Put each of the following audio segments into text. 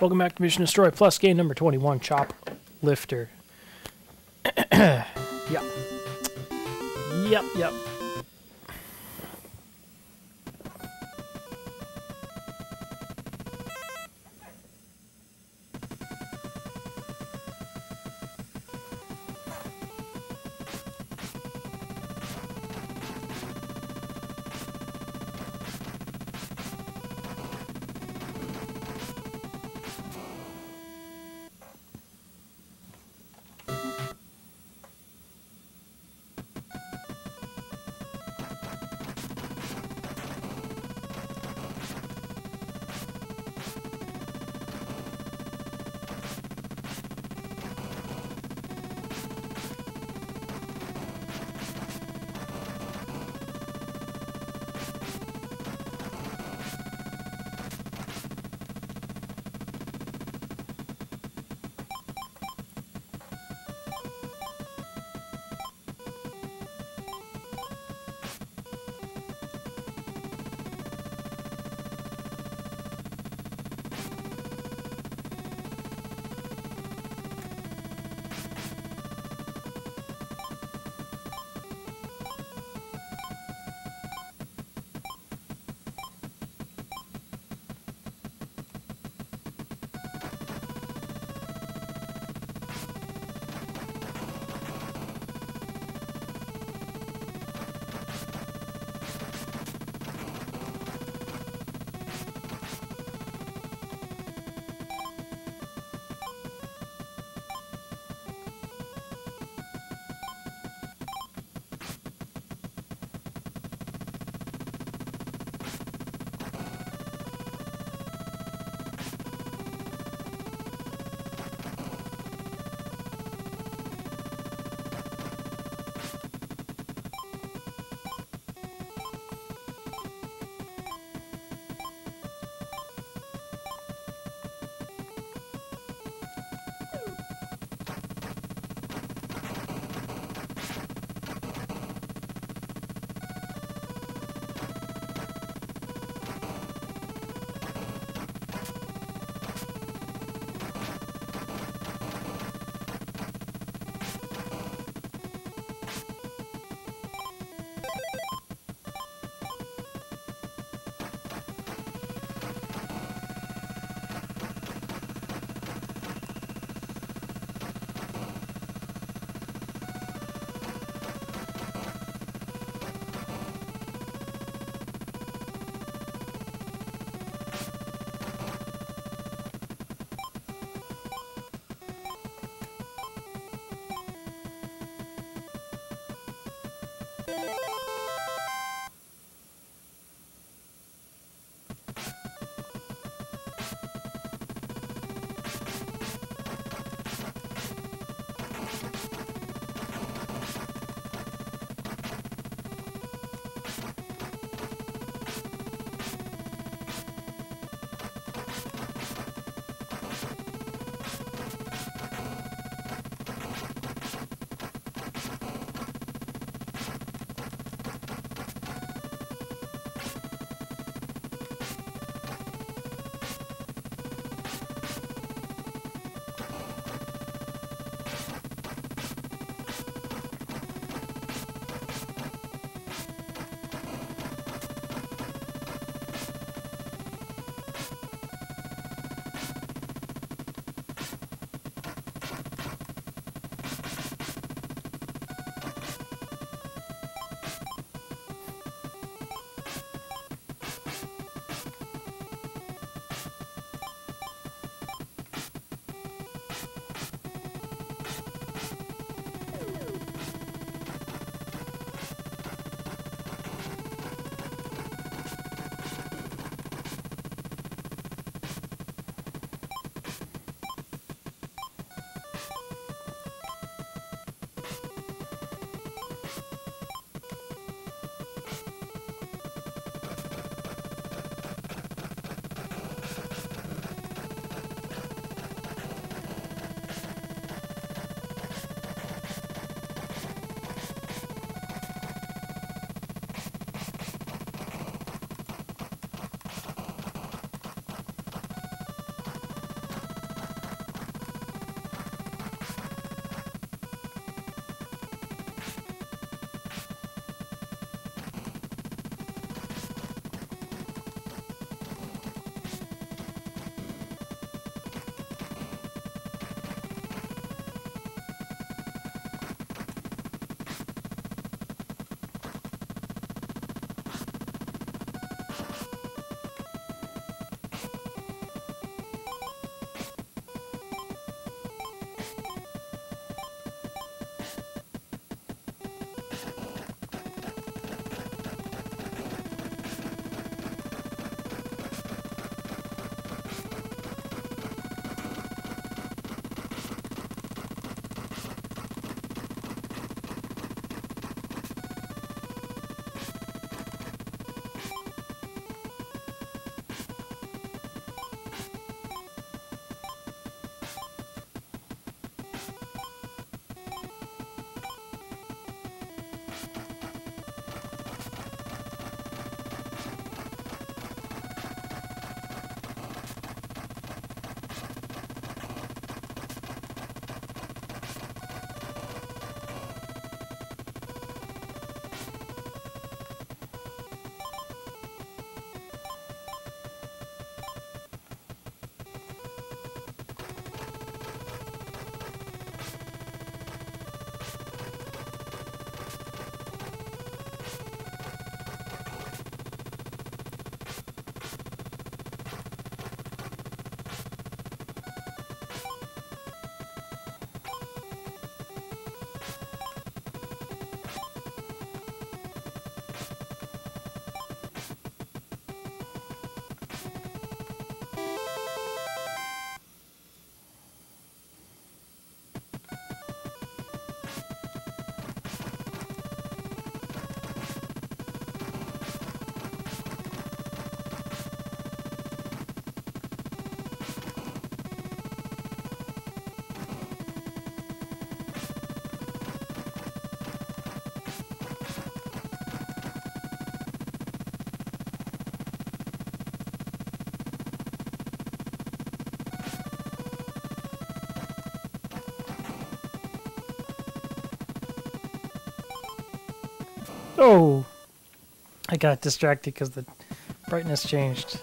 Welcome back to Mission Destroy Plus, game number 21, Chop Lifter. yep. Yep, yep. Oh! I got distracted because the brightness changed.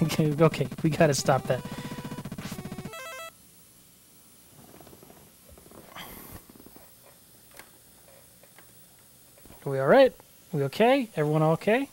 okay, we gotta stop that. Are we alright? We okay? Everyone okay?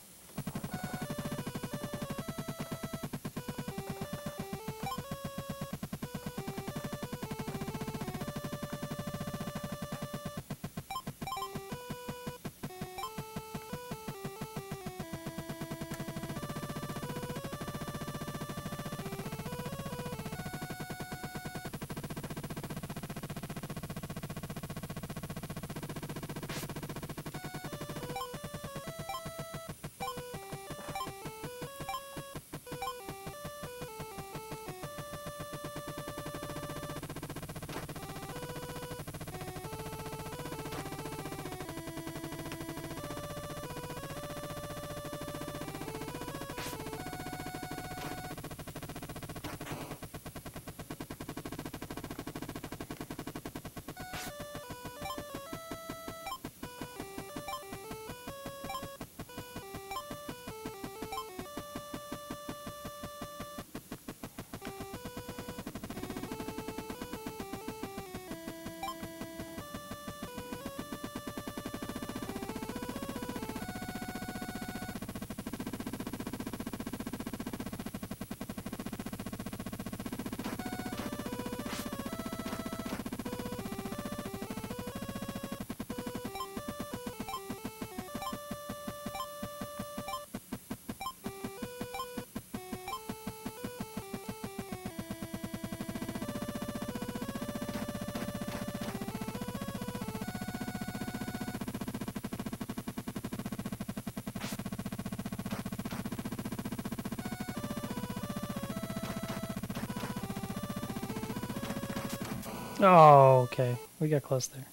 Oh, okay. We got close there.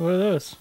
What are those?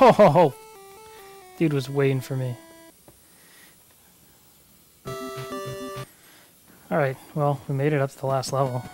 Oh, dude was waiting for me. Alright, well, we made it up to the last level.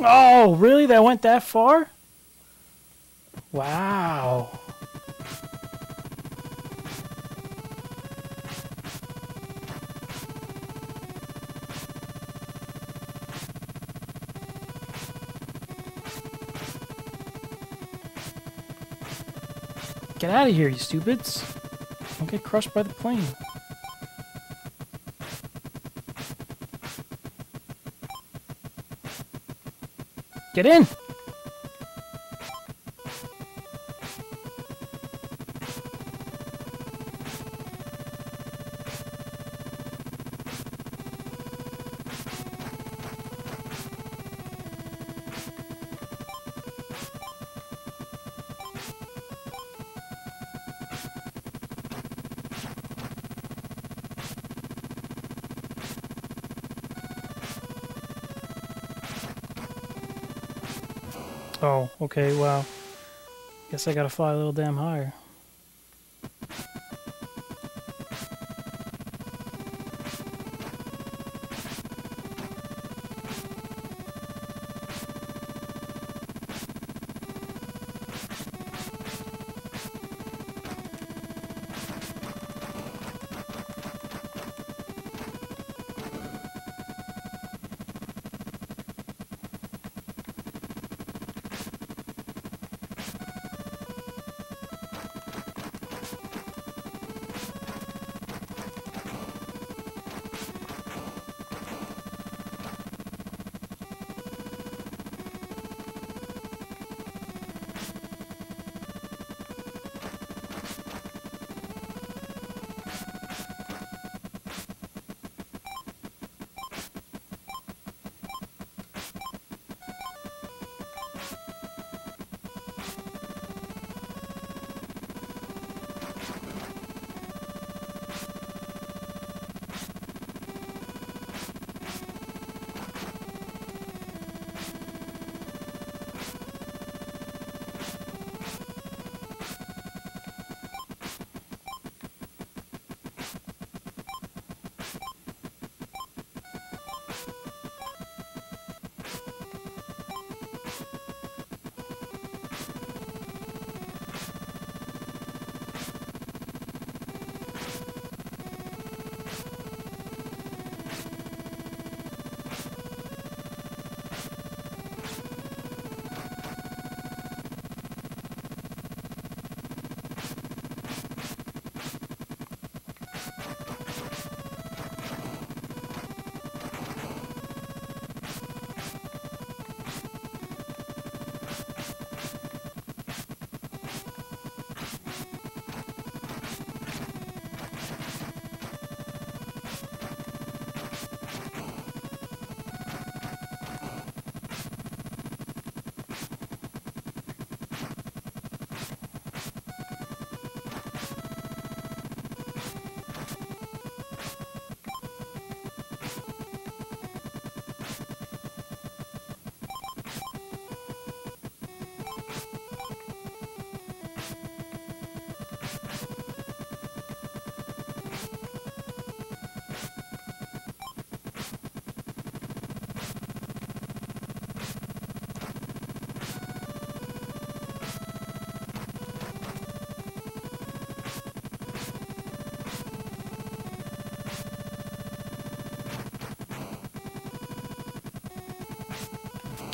Oh, really? That went that far? Wow. Get out of here, you stupids. Don't get crushed by the plane. Get in! Okay, well. Guess I gotta fly a little damn higher.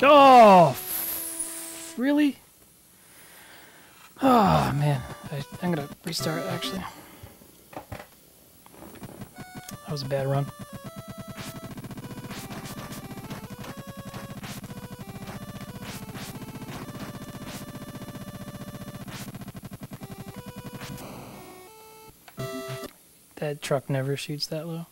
Oh, really? Oh man, I, I'm gonna restart actually. That was a bad run. That truck never shoots that low.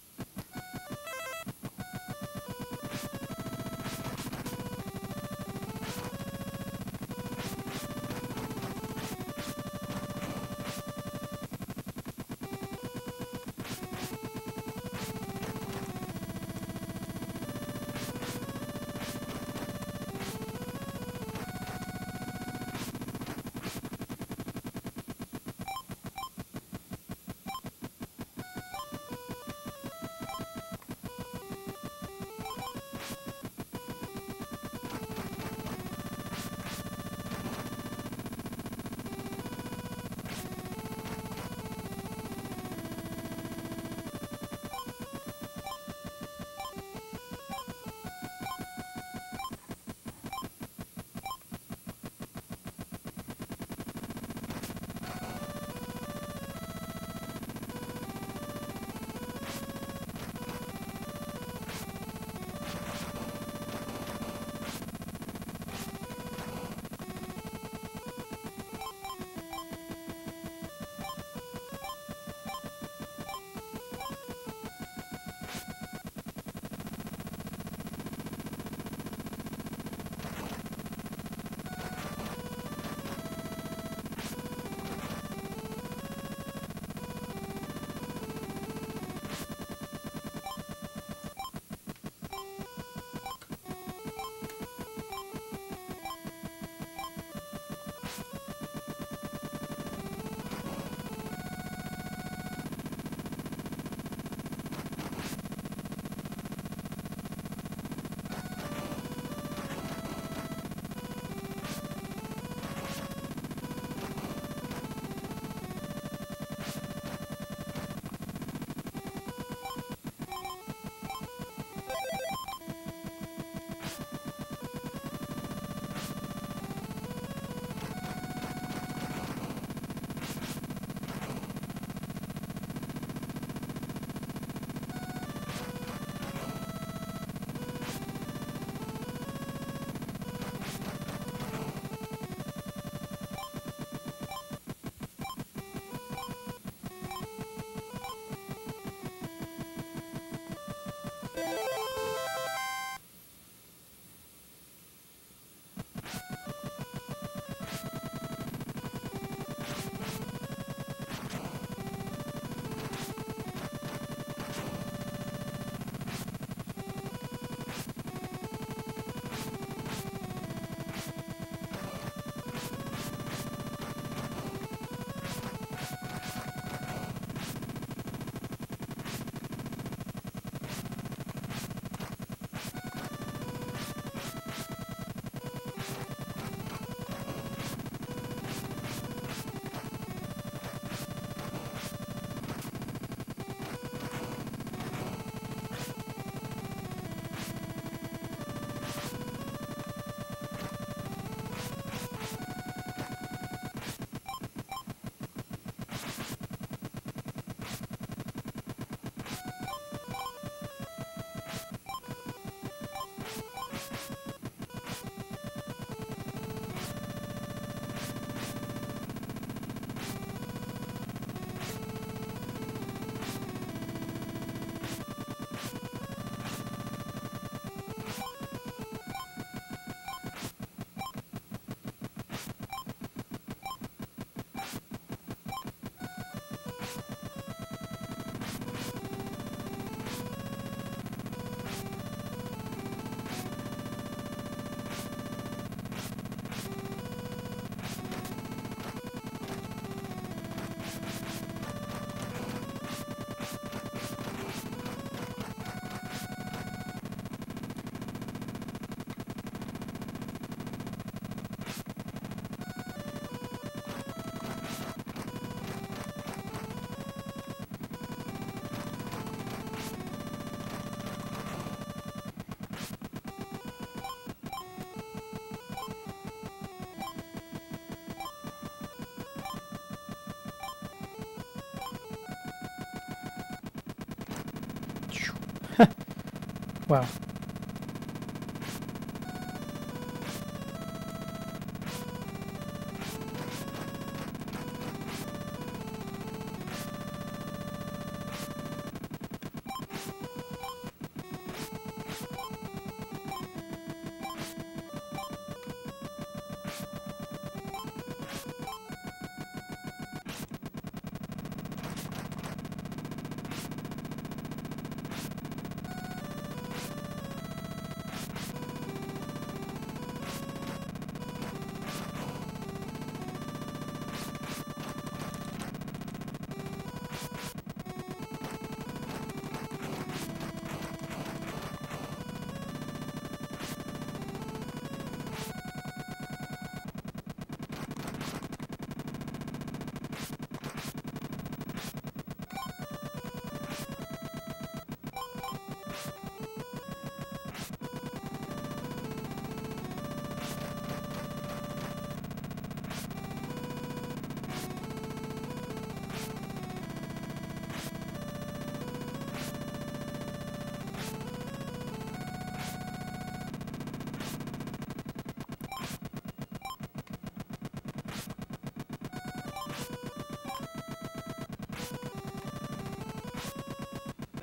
Wow.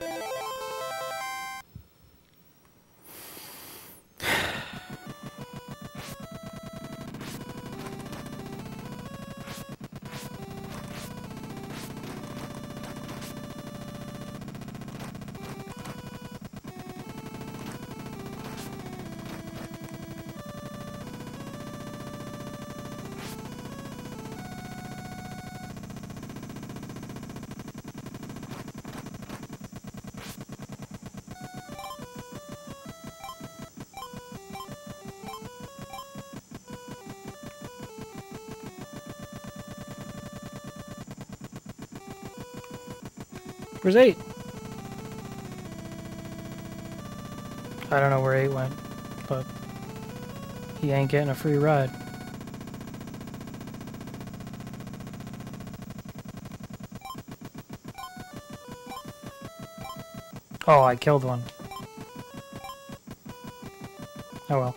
you Where's eight? I don't know where eight went, but he ain't getting a free ride. Oh, I killed one. Oh well.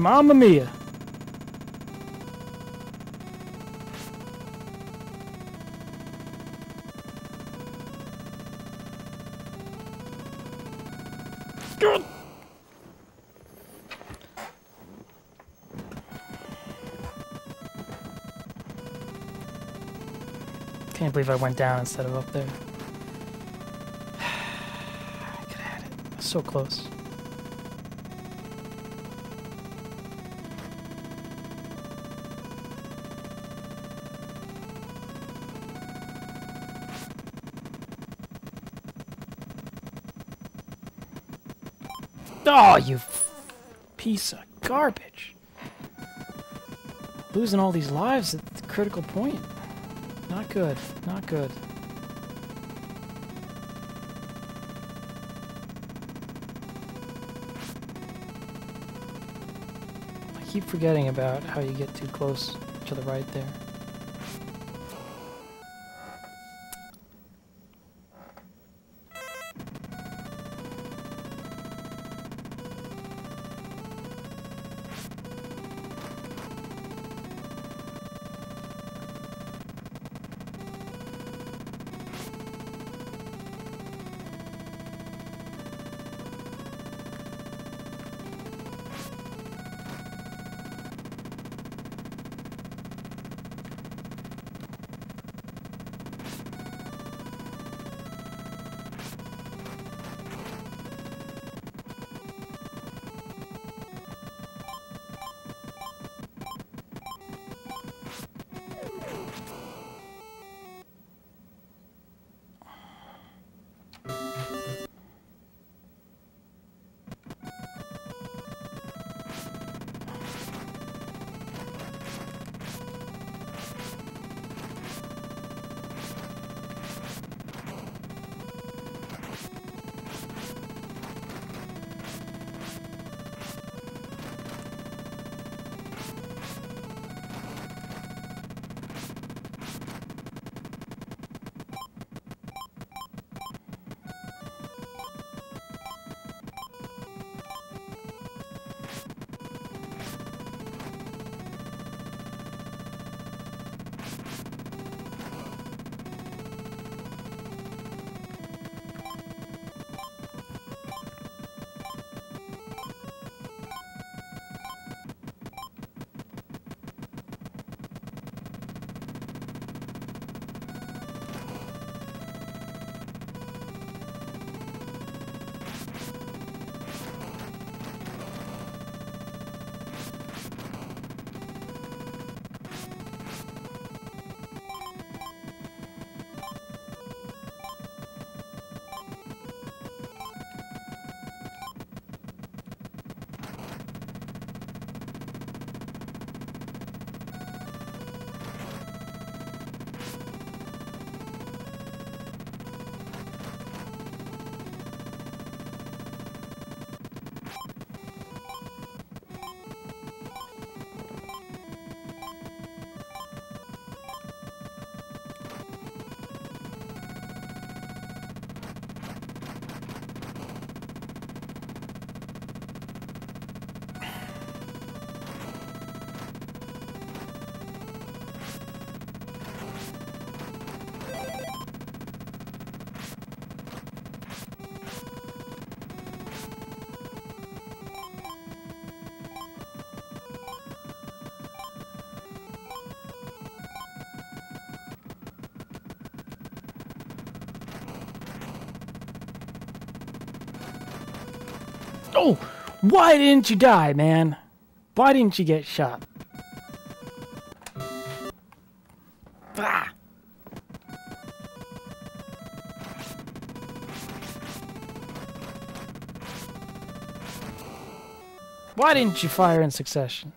Mamma mia. Can't believe I went down instead of up there. I could have had it. So close. Oh, you piece of garbage. Losing all these lives at the critical point. Not good. Not good. I keep forgetting about how you get too close to the right there. Oh, why didn't you die, man? Why didn't you get shot? Ah. Why didn't you fire in succession?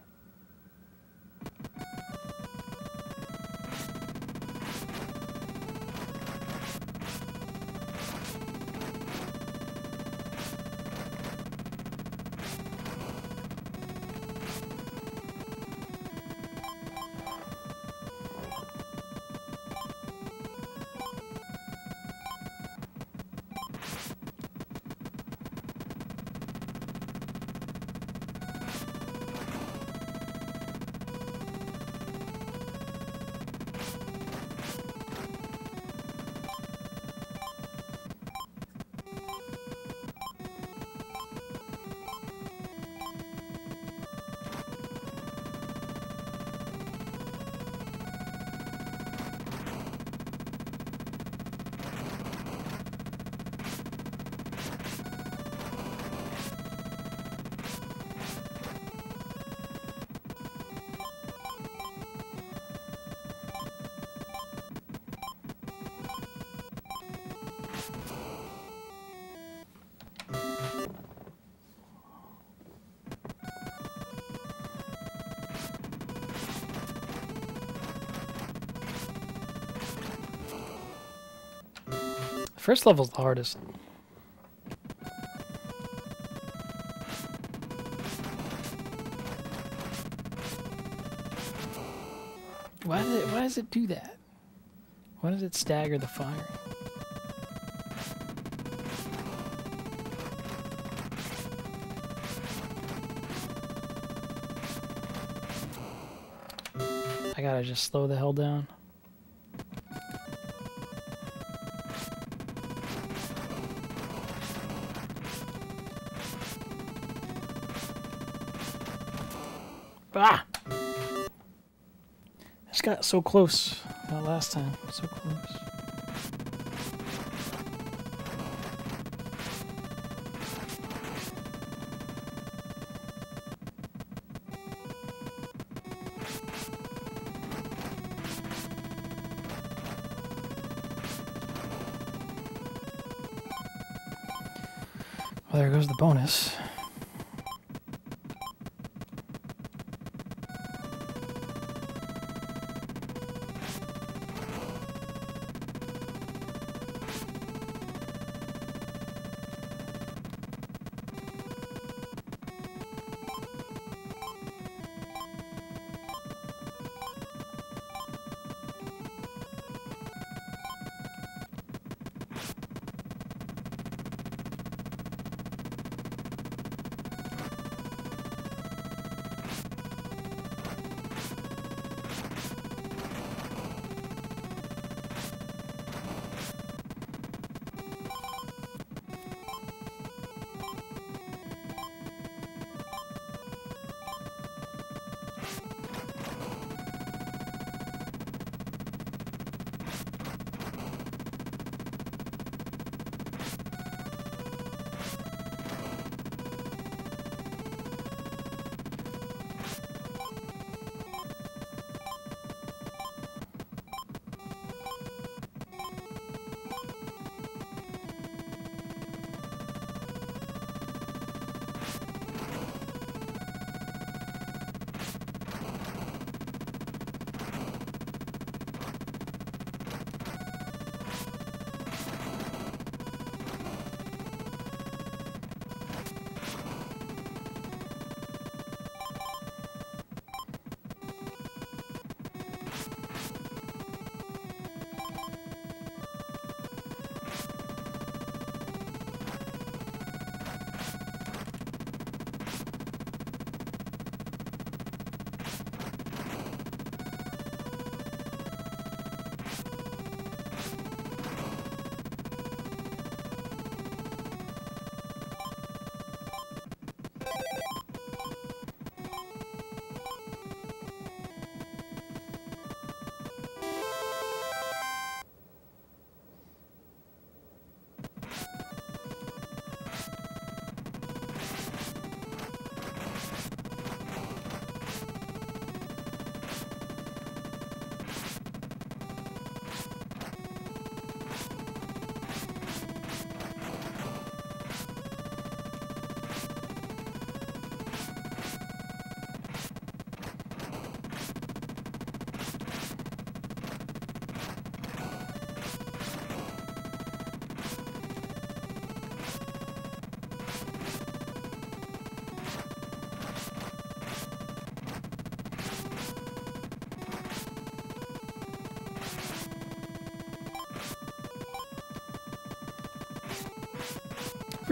First level's the hardest. Why does it why does it do that? Why does it stagger the firing? I gotta just slow the hell down. So close that last time. So close. Well, there goes the bonus.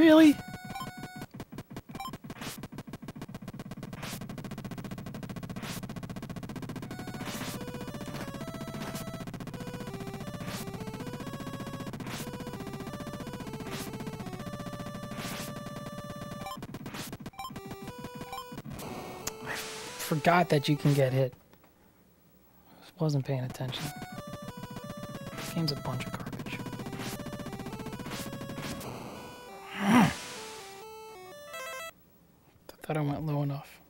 Really? I forgot that you can get hit. Wasn't paying attention. This game's a bunch of Thought I went low enough.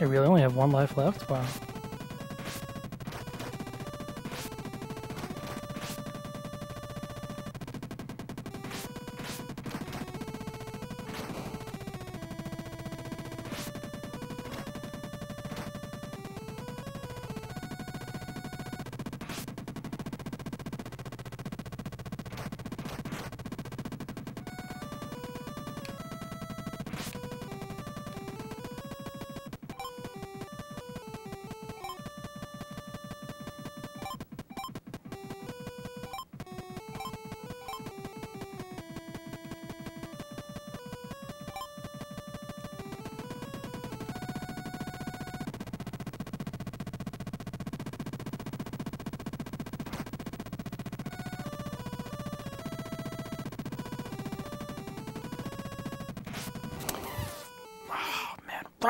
I really only have one life left? Wow.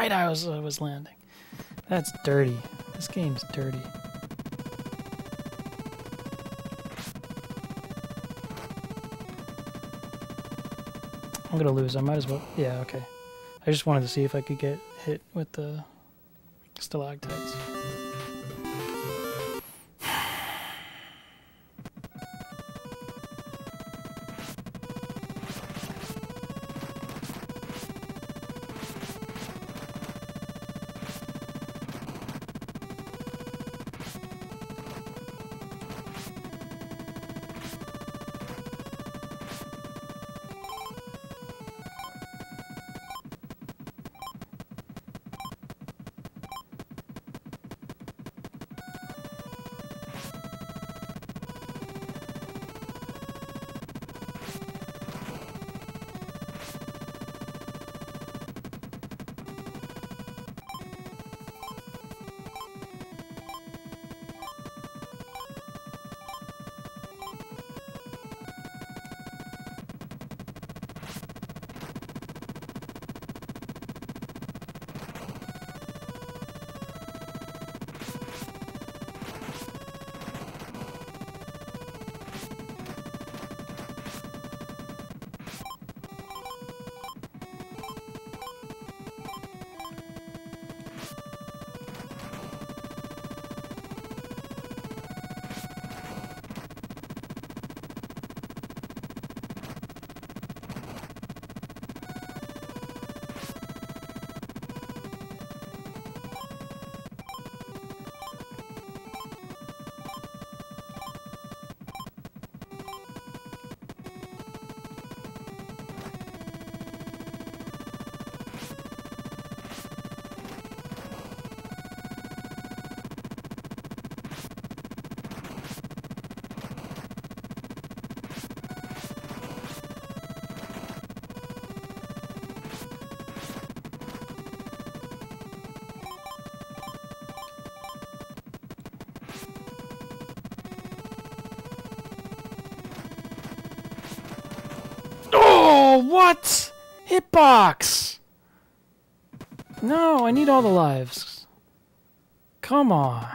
Right I was I was landing. That's dirty. This game's dirty. I'm gonna lose. I might as well. Yeah, okay. I just wanted to see if I could get hit with the stalactites. What? Hitbox! No, I need all the lives. Come on.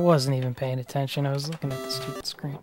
I wasn't even paying attention. I was looking at the stupid screen.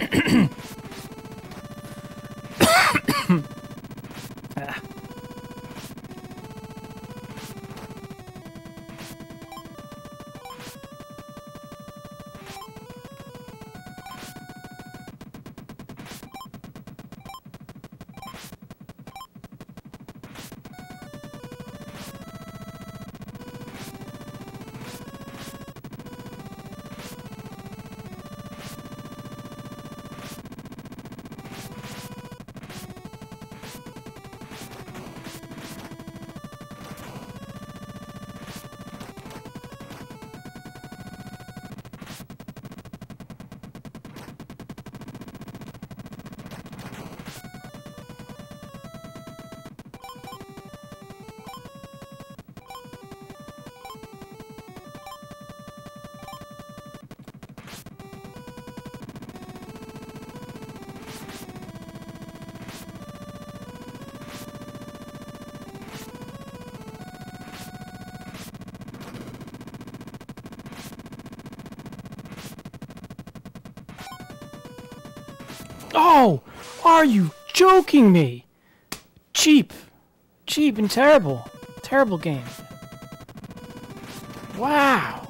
Ah. Oh, are you joking me? Cheap. Cheap and terrible. Terrible game. Wow.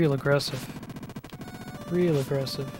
Real aggressive. Real aggressive.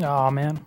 Oh man.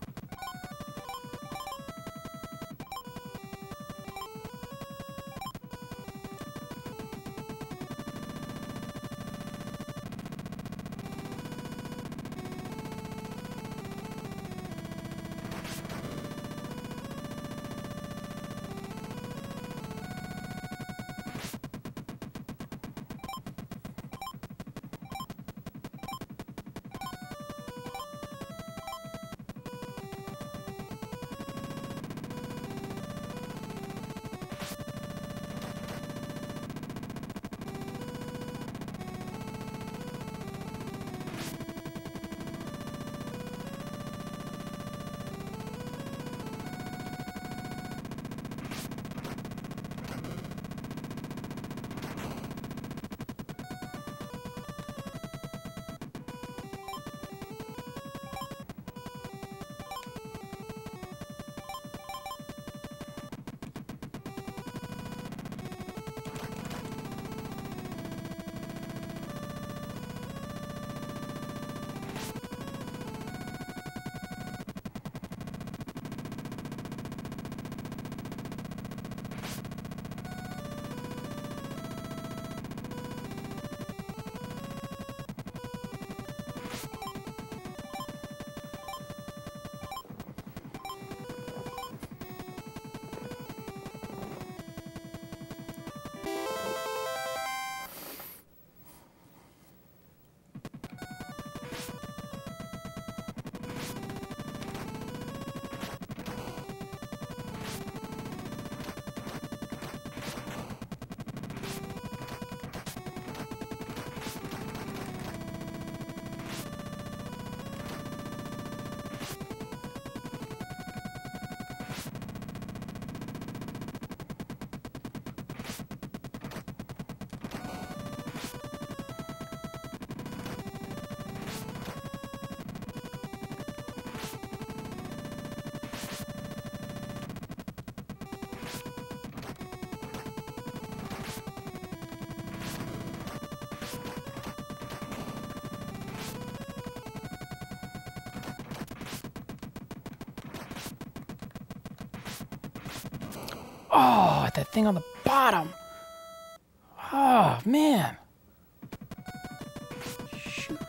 That thing on the bottom. Oh, man. Shoot.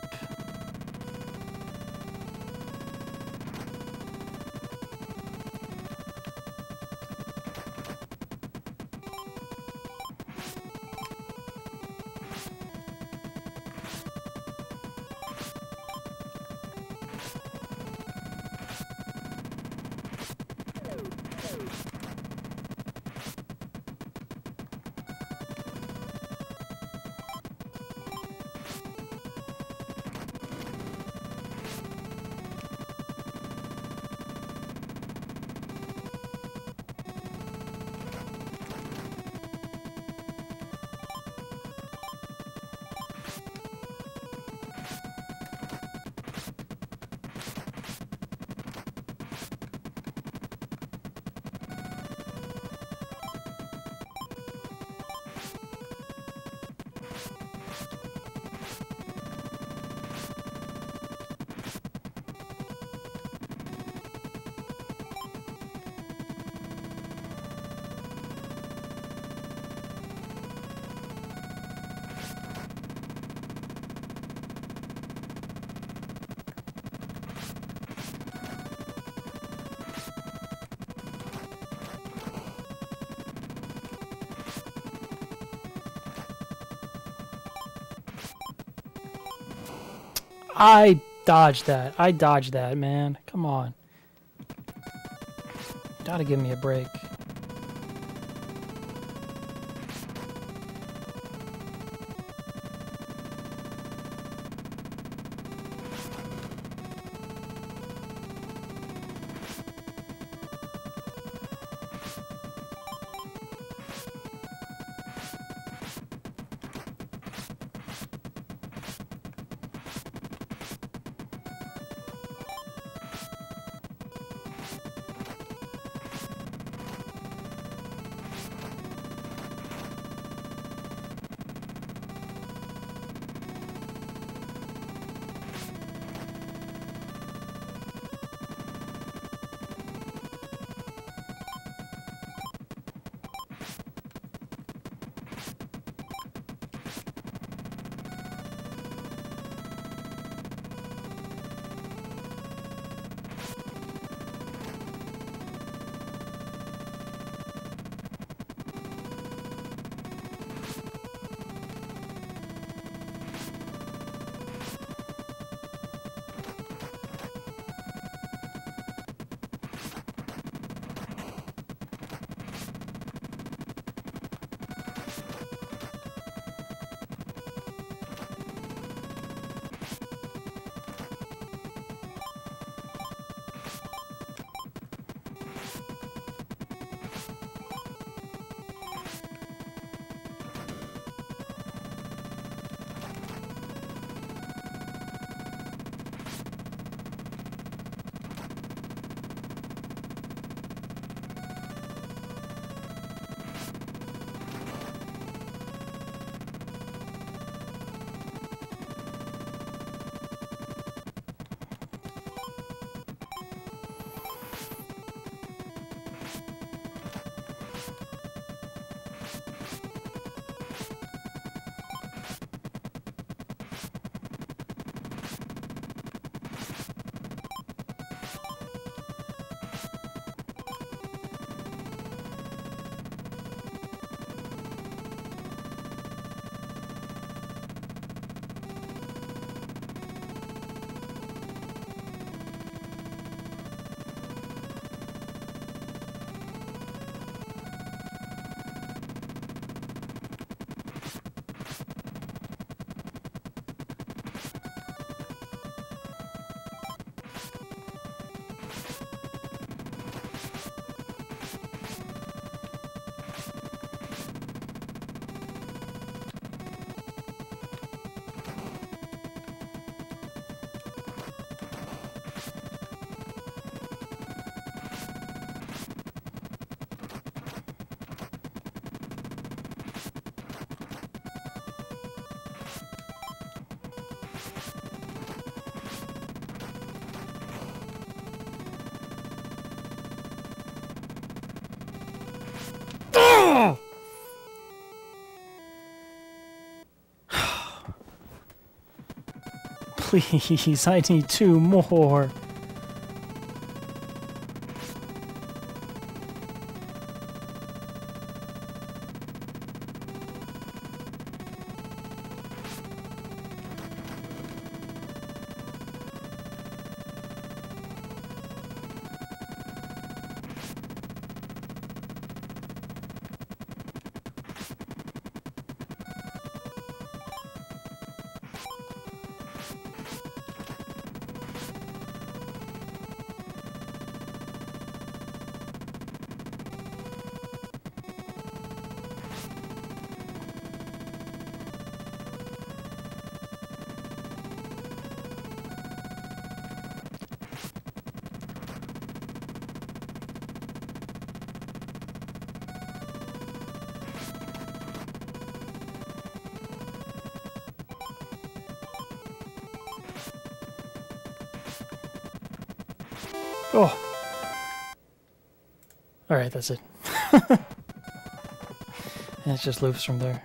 I dodged that. I dodged that, man. Come on. Gotta give me a break. Please, I need two more. Alright, that's it. and it just loops from there.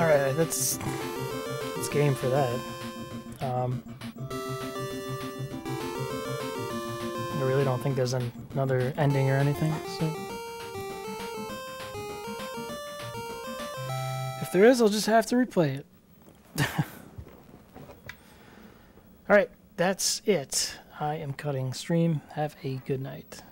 Alright, that's that's game for that. Um, I really don't think there's an, another ending or anything. So. If there is, I'll just have to replay it. Alright, that's it. I am cutting stream. Have a good night.